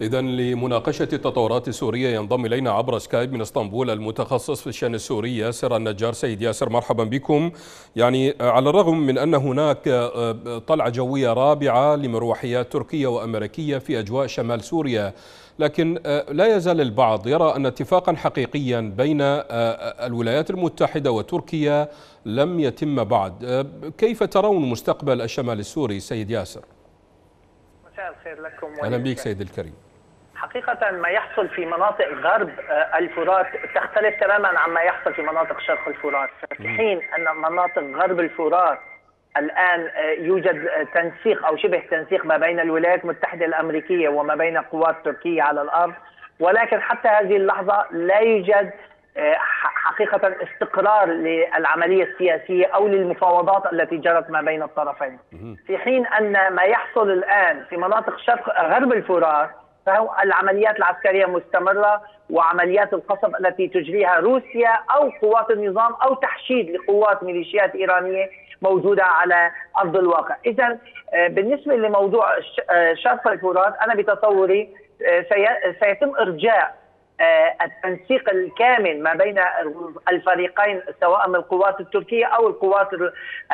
إذا لمناقشة التطورات السورية ينضم إلينا عبر سكايب من إسطنبول المتخصص في الشأن السوري ياسر النجار. سيد ياسر مرحبا بكم. يعني على الرغم من أن هناك طلعة جوية رابعة لمروحيات تركية وأمريكية في أجواء شمال سوريا لكن لا يزال البعض يرى أن اتفاقا حقيقيا بين الولايات المتحدة وتركيا لم يتم بعد. كيف ترون مستقبل الشمال السوري سيد ياسر؟ مساء الخير لكم أهلا بك سيد الكريم. حقيقة ما يحصل في مناطق غرب الفرات تختلف تماما عما يحصل في مناطق شرق الفرات. في حين أن مناطق غرب الفرات الآن يوجد تنسيق أو شبه تنسيق ما بين الولايات المتحدة الأمريكية وما بين قوات تركيا على الأرض. ولكن حتى هذه اللحظة لا يوجد حقيقة استقرار للعملية السياسية أو للمفاوضات التي جرت ما بين الطرفين. في حين أن ما يحصل الآن في مناطق شرق غرب الفرات العمليات العسكرية مستمرة وعمليات القصف التي تجريها روسيا أو قوات النظام أو تحشيد لقوات ميليشيات إيرانية موجودة على أرض الواقع. إذا بالنسبة لموضوع شرق الفرات أنا بتصوري سيتم إرجاع التنسيق الكامل ما بين الفريقين سواء من القوات التركية أو القوات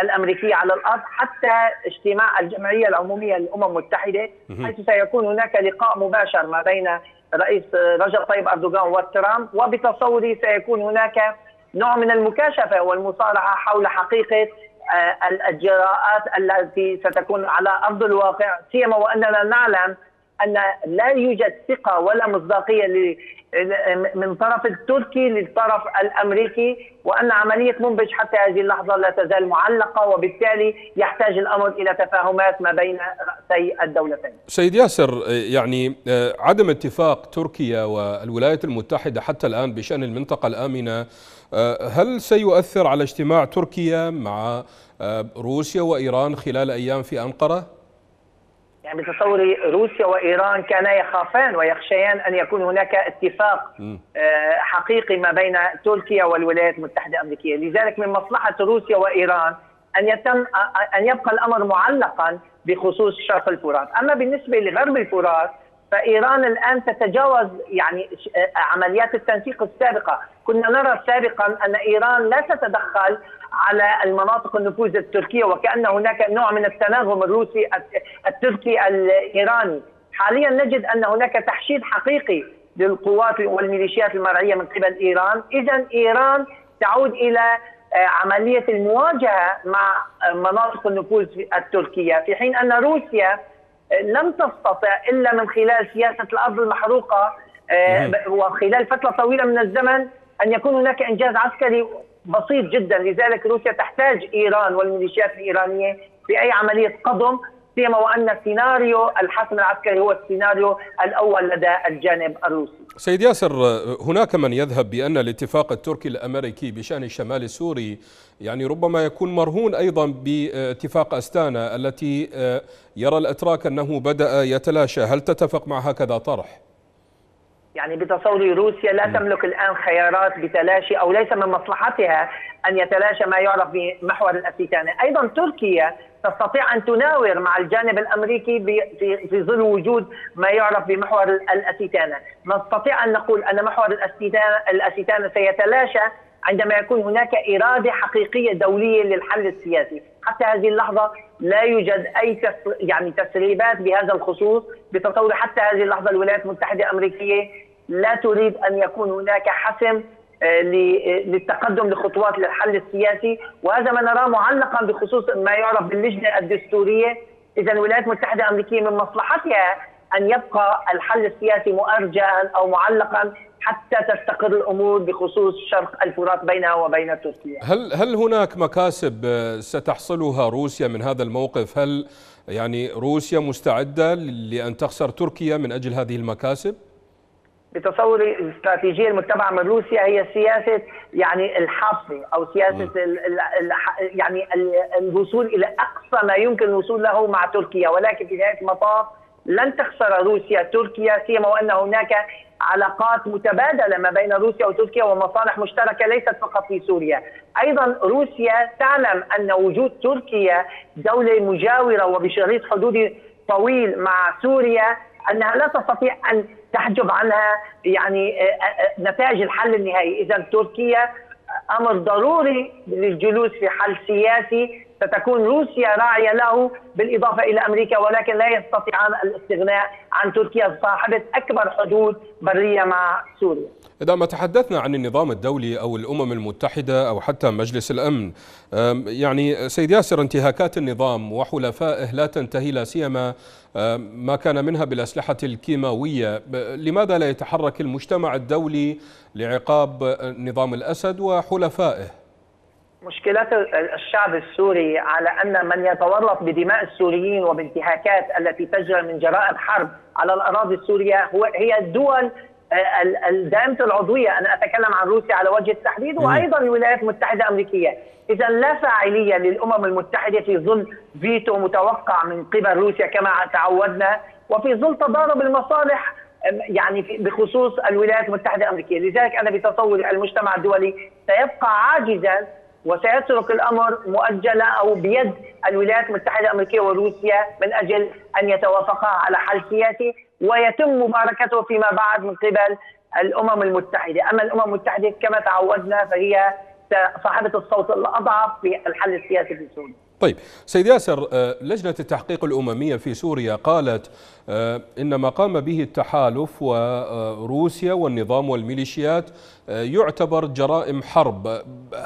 الأمريكية على الأرض حتى اجتماع الجمعية العمومية للأمم المتحدة حيث سيكون هناك لقاء مباشر ما بين رئيس رجب طيب أردوغان وترامب وبتصوري سيكون هناك نوع من المكاشفة والمصارحه حول حقيقة الجراءات التي ستكون على أرض الواقع سيما وأننا نعلم أن لا يوجد ثقة ولا مصداقية من طرف التركي للطرف الأمريكي وأن عملية منبج حتى هذه اللحظة لا تزال معلقة وبالتالي يحتاج الأمر إلى تفاهمات ما بين رأسي الدولتين. سيد ياسر يعني عدم اتفاق تركيا والولايات المتحدة حتى الآن بشأن المنطقة الآمنة هل سيؤثر على اجتماع تركيا مع روسيا وإيران خلال أيام في أنقرة؟ يعني بتصوري روسيا وإيران كانا يخافان ويخشيان أن يكون هناك اتفاق حقيقي ما بين تركيا والولايات المتحدة الأمريكية، لذلك من مصلحة روسيا وإيران أن يتم أن يبقى الأمر معلقا بخصوص شرق الفرات، أما بالنسبة لغرب الفرات فإيران الآن تتجاوز يعني عمليات التنسيق السابقة، كنا نرى سابقا أن إيران لا تتدخل على المناطق النفوذ التركية وكأن هناك نوع من التناغم الروسي التركي الإيراني، حاليا نجد أن هناك تحشيد حقيقي للقوات والميليشيات المرعية من قبل إيران، اذا إيران تعود إلى عملية المواجهة مع مناطق النفوذ التركية، في حين أن روسيا لم تستطع إلا من خلال سياسة الأرض المحروقة وخلال فترة طويلة من الزمن أن يكون هناك إنجاز عسكري بسيط جدا لذلك روسيا تحتاج إيران والميليشيات الإيرانية في اي عملية قضم سيما وأن سيناريو الحسم العسكري هو السيناريو الأول لدى الجانب الروسي. سيد ياسر هناك من يذهب بأن الاتفاق التركي الأمريكي بشأن الشمال السوري يعني ربما يكون مرهون أيضا باتفاق أستانا التي يرى الأتراك أنه بدأ يتلاشى، هل تتفق مع هكذا طرح؟ يعني بتصوري روسيا لا تملك الآن خيارات بتلاشي أو ليس من مصلحتها أن يتلاشى ما يعرف بمحور الاسيتانه، أيضا تركيا تستطيع أن تناور مع الجانب الأمريكي في ظل وجود ما يعرف بمحور الاسيتانه، نستطيع أن نقول أن محور الاسيتانه سيتلاشى عندما يكون هناك إرادة حقيقية دولية للحل السياسي، حتى هذه اللحظة لا يوجد تس يعني تسريبات بهذا الخصوص، بتصور حتى هذه اللحظة الولايات المتحدة الأمريكية لا تريد أن يكون هناك حسم للتقدم لخطوات للحل السياسي. وهذا ما نراه معلقا بخصوص ما يعرف باللجنة الدستورية. اذا الولايات المتحدة الأمريكية من مصلحتها أن يبقى الحل السياسي مؤرجا أو معلقا حتى تستقر الأمور بخصوص شرق الفرات بينها وبين تركيا. هل هل هناك مكاسب ستحصلها روسيا من هذا الموقف؟ هل يعني روسيا مستعدة لأن تخسر تركيا من أجل هذه المكاسب؟ بتصوري الاستراتيجية المتبعة من روسيا هي سياسة يعني الحافظ أو سياسة ال ال ال يعني الوصول إلى أقصى ما يمكن الوصول له مع تركيا ولكن في نهاية المطاف لن تخسر روسيا تركيا سيما وأن هناك علاقات متبادلة ما بين روسيا وتركيا ومصالح مشتركة ليست فقط في سوريا، أيضا روسيا تعلم أن وجود تركيا دولة مجاورة وبشريط حدودي طويل مع سوريا أنها لا تستطيع أن تحجب عنها يعني نتائج الحل النهائي، اذا تركيا أمر ضروري للجلوس في حل سياسي ستكون روسيا راعية له بالإضافة إلى أمريكا ولكن لا يستطيعان الاستغناء عن تركيا صاحبة أكبر حدود برية مع سوريا. إذا ما تحدثنا عن النظام الدولي أو الأمم المتحدة أو حتى مجلس الأمن يعني سيد ياسر انتهاكات النظام وحلفائه لا تنتهي لا سيما ما كان منها بالأسلحة الكيماوية لماذا لا يتحرك المجتمع الدولي لعقاب نظام الأسد وحلفائه مشكلة الشعب السوري على أن من يتورط بدماء السوريين وبانتهاكات التي تجرى من جرائم حرب على الأراضي السورية هو هي الدول دائمة العضوية. أنا أتكلم عن روسيا على وجه التحديد وأيضا الولايات المتحدة الأمريكية. إذا لا فاعلية للأمم المتحدة في ظل فيتو متوقع من قبل روسيا كما تعودنا وفي ظل تضارب المصالح يعني بخصوص الولايات المتحدة الأمريكية. لذلك أنا بتصوري المجتمع الدولي سيبقى عاجزا وسيترك الأمر مؤجلا أو بيد الولايات المتحدة الأمريكية وروسيا من أجل أن يتوافقا على حل سياسي ويتم مباركته فيما بعد من قبل الأمم المتحدة، أما الأمم المتحدة كما تعودنا فهي صاحبة الصوت الأضعف في الحل السياسي في سوريا. طيب سيد ياسر لجنة التحقيق الأممية في سوريا قالت إن ما قام به التحالف وروسيا والنظام والميليشيات يعتبر جرائم حرب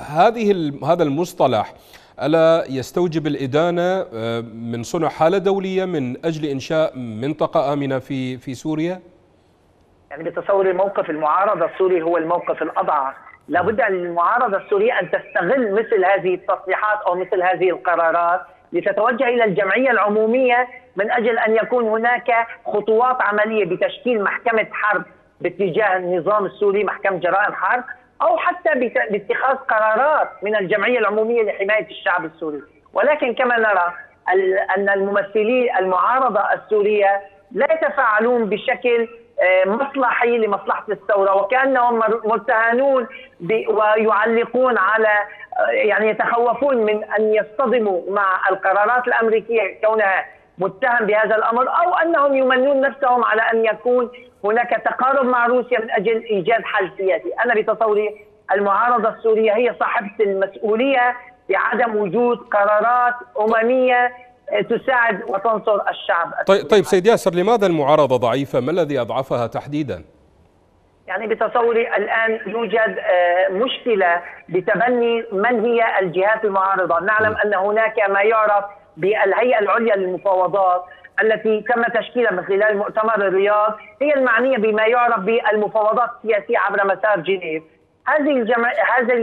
هذه هذا المصطلح ألا يستوجب الإدانة من صنع حالة دولية من أجل إنشاء منطقة آمنة في في سوريا؟ يعني بتصور موقف المعارضة السوري هو الموقف الأضعف لابد للمعارضه السورية أن تستغل مثل هذه التصريحات أو مثل هذه القرارات لتتوجه إلى الجمعية العمومية من أجل أن يكون هناك خطوات عملية بتشكيل محكمة حرب باتجاه النظام السوري محكمة جرائم حرب أو حتى باتخاذ قرارات من الجمعية العمومية لحماية الشعب السوري. ولكن كما نرى أن الممثلي المعارضة السورية لا يتفاعلون بشكل مصلحي لمصلحة الثورة وكأنهم مرتهنون ويعلقون على يعني يتخوفون من أن يصطدموا مع القرارات الأمريكية كونها متهم بهذا الأمر أو أنهم يمنون نفسهم على أن يكون هناك تقارب مع روسيا من أجل إيجاد حل سياسي، أنا بتصوري المعارضة السورية هي صاحبة المسؤولية بعدم وجود قرارات أممية تساعد وتنصر الشعب. طيب, طيب سيد ياسر لماذا المعارضة ضعيفة؟ ما الذي أضعفها تحديدا؟ يعني بتصوري الآن يوجد مشكلة بتبني من هي الجهات المعارضة. نعلم أن هناك ما يعرف بالهيئة العليا للمفاوضات التي تم تشكيلها من خلال مؤتمر الرياض هي المعنية بما يعرف بالمفاوضات السياسية عبر مسار جنيف. هذه الجمع... هذا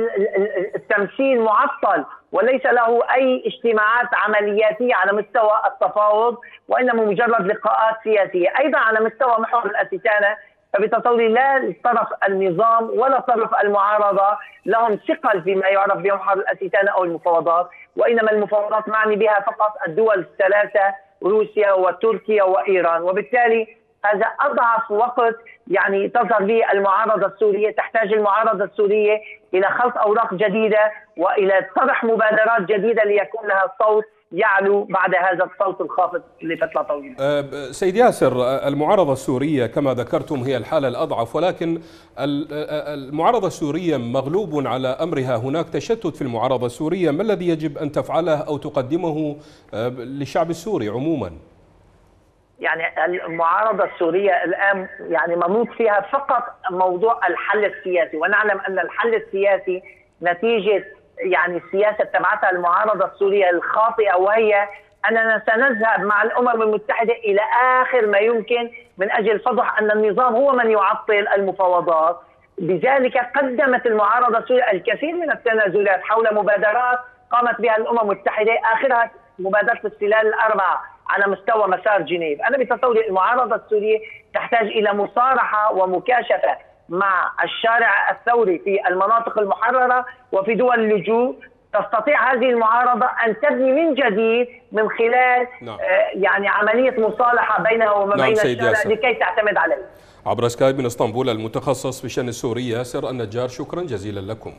التمثيل معطل وليس له أي اجتماعات عملياتية على مستوى التفاوض وإنما مجرد لقاءات سياسية، أيضا على مستوى محور الاستثانه فبتصوري لا طرف النظام ولا طرف المعارضة لهم ثقل فيما يعرف بمحور الاستثانه أو المفاوضات، وإنما المفاوضات معني بها فقط الدول الثلاثة روسيا وتركيا وإيران، وبالتالي هذا أضعف وقت يعني تظهر به المعارضة السورية، تحتاج المعارضة السورية إلى خلق أوراق جديدة وإلى طرح مبادرات جديدة ليكون لها صوت يعلو بعد هذا الصوت الخافت لفتره طويله. سيد ياسر المعارضة السورية كما ذكرتم هي الحالة الأضعف ولكن المعارضة السورية مغلوب على أمرها، هناك تشتت في المعارضة السورية، ما الذي يجب أن تفعله أو تقدمه للشعب السوري عموما؟ يعني المعارضة السورية الآن يعني منوط فيها فقط موضوع الحل السياسي ونعلم أن الحل السياسي نتيجة يعني السياسة تبعتها المعارضة السورية الخاطئة وهي أننا سنذهب مع الأمم المتحدة إلى آخر ما يمكن من أجل فضح أن النظام هو من يعطل المفاوضات. لذلك قدمت المعارضة السورية الكثير من التنازلات حول مبادرات قامت بها الأمم المتحدة آخرها مبادرة السلال الأربعة. على مستوى مسار جنيف أنا بتصوري المعارضة السورية تحتاج إلى مصارحة ومكاشفة مع الشارع الثوري في المناطق المحررة وفي دول اللجوء تستطيع هذه المعارضة أن تبني من جديد من خلال نعم. آه يعني عملية مصالحة بينها وما نعم بين الشارع ياسر. لكي تعتمد عليه عبر سكايب من إسطنبول المتخصص في شأن السوري ياسر النجار شكرا جزيلا لكم